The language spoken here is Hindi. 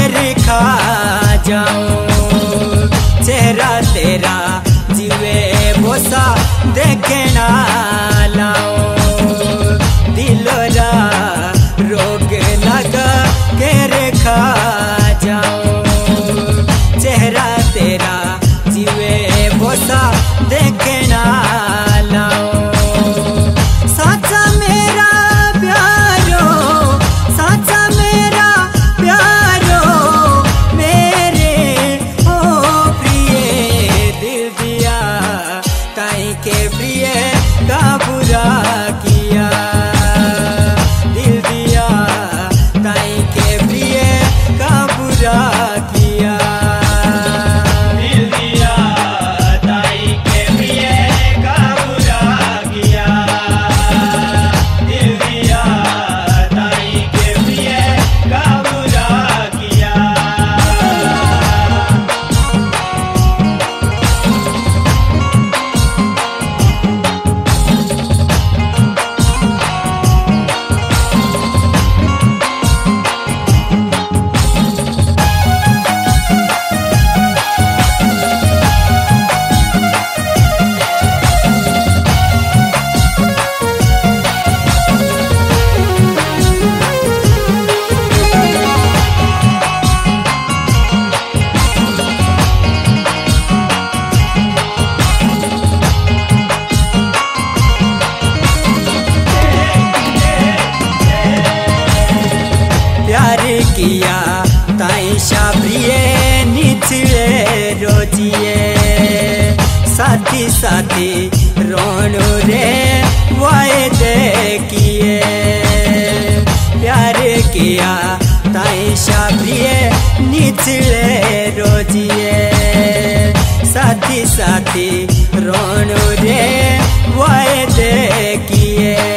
जहर खा जाऊँ। चेहरा तेरा जीवे भोसा देखना किया। ताई शाबरिए निचले रोजिए साथी साथी रोणु रे वायदे किए प्यार किया, ताई शाबरिए निचले रोजिए साथी साथी रोणु रे वायदे किए